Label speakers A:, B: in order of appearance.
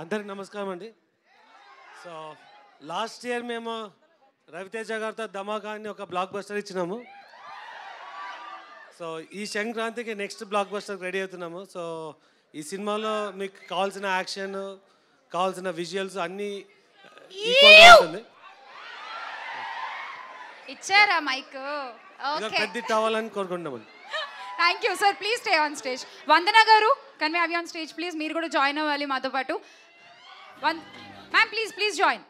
A: అందరికి నమస్కారం అండి. సో లాస్ట్ ఇయర్ మేము రవితేజ గారితో ధమాకా అని ఒక బ్లాక్ బస్టర్ ఇచ్చినాము. సో ఈ సంక్రాంతికి నెక్స్ట్ బ్లాక్ బస్టర్ రెడీ అవుతున్నాము. సో ఈ సినిమాలో మీకు కావాల్సిన యాక్షన్ కావాల్సిన విజువల్స్ అన్నీ ఉంటుంది.
B: ఇచ్చారా మైక్?
A: పెద్ద అవ్వాలని కోరుకుంటున్నామండి.
B: Thank you sir please stay on stage Vandana గారు కన్వే అవి ఆన్ స్టేజ్ ప్లీజ్ మీరు కూడా జాయిన్ అవ్వాలి మాతో పాటు. One ma'am please please join